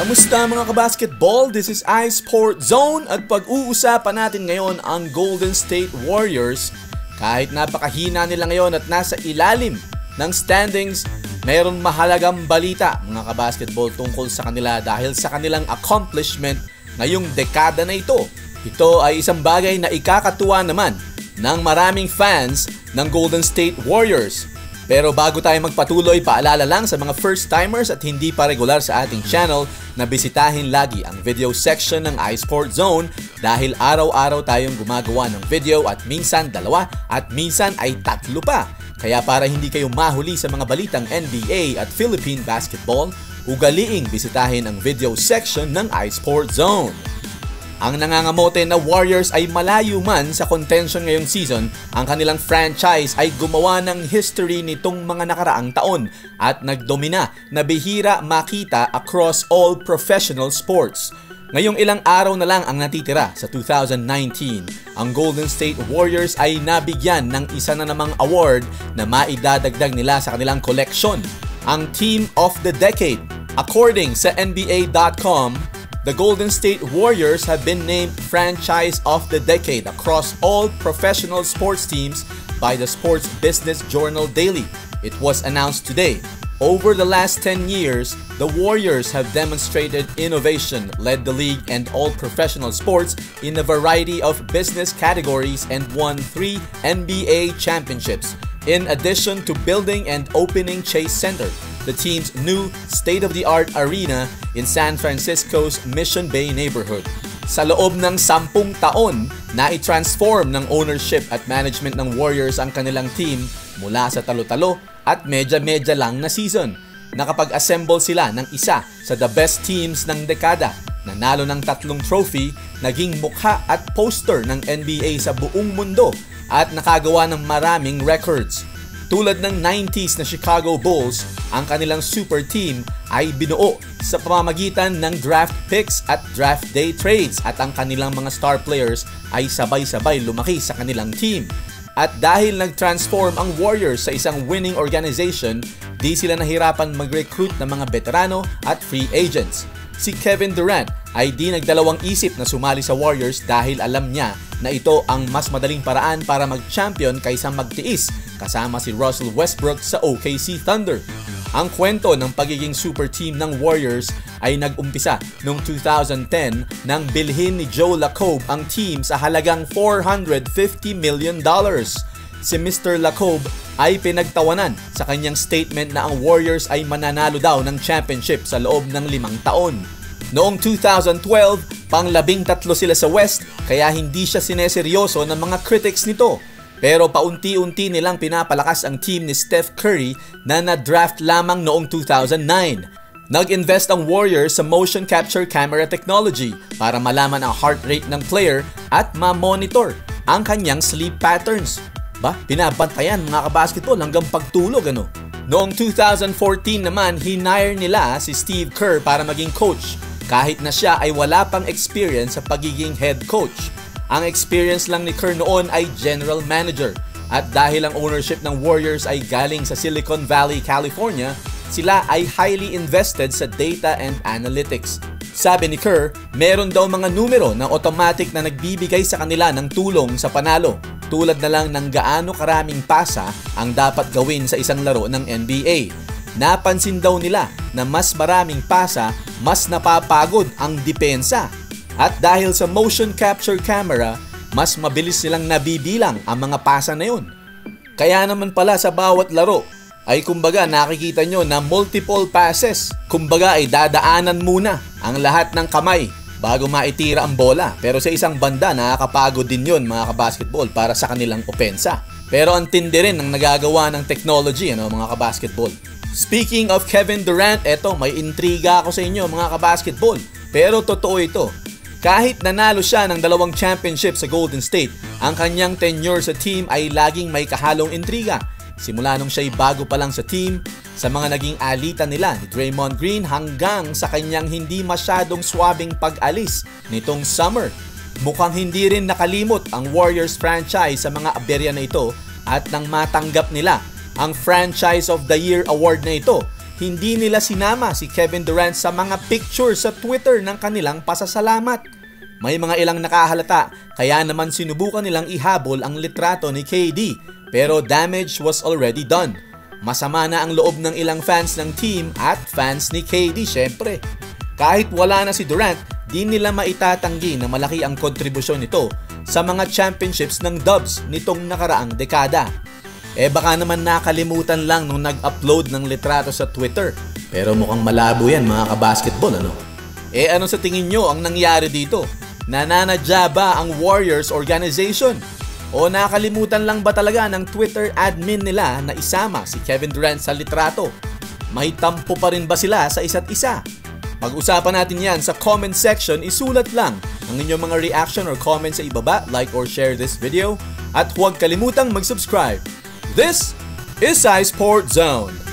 Kamusta mga kabasketball? This is iSport Zone at pag-uusapan natin ngayon ang Golden State Warriors. Kahit napakahina nila ngayon at nasa ilalim ng standings, mayroon mahalagang balita mga kabasketball tungkol sa kanila dahil sa kanilang accomplishment ngayong dekada na ito. Ito ay isang bagay na ikakatuwa naman ng maraming fans ng Golden State Warriors. Pero bago tayo magpatuloy, paalala lang sa mga first-timers at hindi pa regular sa ating channel na bisitahin lagi ang video section ng iSport Zone dahil araw-araw tayong gumagawa ng video at minsan dalawa at minsan ay tatlo pa. Kaya para hindi kayo mahuli sa mga balitang NBA at Philippine basketball, ugaliing bisitahin ang video section ng iSport Zone. Ang nangangamote na Warriors ay malayo man sa contention ngayong season, ang kanilang franchise ay gumawa ng history nitong mga nakaraang taon at nagdomina na bihira makita across all professional sports. Ngayong ilang araw na lang ang natitira sa 2019, ang Golden State Warriors ay nabigyan ng isa na namang award na maidadagdag nila sa kanilang collection, ang Team of the Decade. According sa NBA.com, The Golden State Warriors have been named Franchise of the Decade across all professional sports teams by the Sports Business Journal Daily. It was announced today. Over the last 10 years, the Warriors have demonstrated innovation, led the league and all professional sports in a variety of business categories and won three NBA championships. In addition to building and opening Chase Center, the team's new state-of-the-art arena in San Francisco's Mission Bay neighborhood. Sa loob ng sampung taon, na-transform ng ownership at management ng Warriors ang kanilang team mula sa talo-talo at medya-medya lang na season. Nakapag-assemble sila ng isa sa the best teams ng dekada, nanalo ng tatlong trophy, naging mukha at poster ng NBA sa buong mundo at nakagawa ng maraming records. Tulad ng 90s na Chicago Bulls, ang kanilang super team ay binuo sa pamamagitan ng draft picks at draft day trades at ang kanilang mga star players ay sabay-sabay lumaki sa kanilang team. At dahil nag-transform ang Warriors sa isang winning organization, di sila nahirapan mag-recruit ng mga veterano at free agents. Si Kevin Durant ay di nagdalawang isip na sumali sa Warriors dahil alam niya na ito ang mas madaling paraan para mag-champion kaysa magtiis kasama si Russell Westbrook sa OKC Thunder. Ang kwento ng pagiging super team ng Warriors ay nag-umpisa noong 2010 nang bilhin ni Joe Lacob ang team sa halagang 450 million dollars. Si Mr. Lacob ay pinagtawanan sa kanyang statement na ang Warriors ay mananalo daw ng championship sa loob ng limang taon. Noong 2012, panglabing tatlo sila sa West kaya hindi siya sineseryoso ng mga critics nito. Pero paunti-unti nilang pinapalakas ang team ni Steph Curry na na-draft lamang noong 2009. Nag-invest ang Warriors sa motion capture camera technology para malaman ang heart rate ng player at ma-monitor ang kanyang sleep patterns. Ba, binabantayan mga kabasketball hanggang pagtulog ano. Noong 2014 naman, hinire nila si Steve Kerr para maging coach kahit na siya ay wala pang experience sa pagiging head coach. Ang experience lang ni Kerr noon ay general manager at dahil ang ownership ng Warriors ay galing sa Silicon Valley, California, sila ay highly invested sa data and analytics. Sabi ni Kerr, meron daw mga numero na automatic na nagbibigay sa kanila ng tulong sa panalo tulad na lang ng gaano karaming pasa ang dapat gawin sa isang laro ng NBA. Napansin daw nila na mas maraming pasa, mas napapagod ang depensa. At dahil sa motion capture camera, mas mabilis silang nabibilang ang mga pasa na yun. Kaya naman pala sa bawat laro, ay kumbaga nakikita nyo na multiple passes. Kumbaga ay dadaanan muna ang lahat ng kamay bago maitira ang bola. Pero sa isang banda, nakakapagod din yon mga kabasketball para sa kanilang opensa. Pero ang tindi rin ng nagagawa ng technology ano, mga kabasketball. Speaking of Kevin Durant, eto may intriga ako sa inyo mga kabasketball. Pero totoo ito. Kahit nanalo siya ng dalawang championship sa Golden State, ang kanyang tenure sa team ay laging may kahalong intriga. Simula nung siya'y bago pa lang sa team, sa mga naging alitan nila ni Draymond Green hanggang sa kanyang hindi masyadong swabing pag-alis nitong summer. Mukhang hindi rin nakalimot ang Warriors franchise sa mga aberya na ito at nang matanggap nila ang Franchise of the Year award na ito, hindi nila sinama si Kevin Durant sa mga picture sa Twitter ng kanilang pasasalamat. May mga ilang nakahalata kaya naman sinubukan nilang ihabol ang litrato ni KD pero damage was already done. Masama na ang loob ng ilang fans ng team at fans ni KD syempre. Kahit wala na si Durant, di nila maitatanggi na malaki ang kontribusyon nito sa mga championships ng Dubs nitong nakaraang dekada. Eh baka naman nakalimutan lang nung nag-upload ng litrato sa Twitter. Pero mukhang malabo yan mga kabasketball ano? Eh ano sa tingin nyo ang nangyari dito? Nananadya ba ang Warriors organization? O nakalimutan lang ba talaga ng Twitter admin nila na isama si Kevin Durant sa litrato? May tampo pa rin ba sila sa isa't isa? Pag-usapan natin yan sa comment section, isulat lang ang inyong mga reaction or comment sa ibaba, like or share this video, at huwag kalimutang mag-subscribe. This is Sport Zone.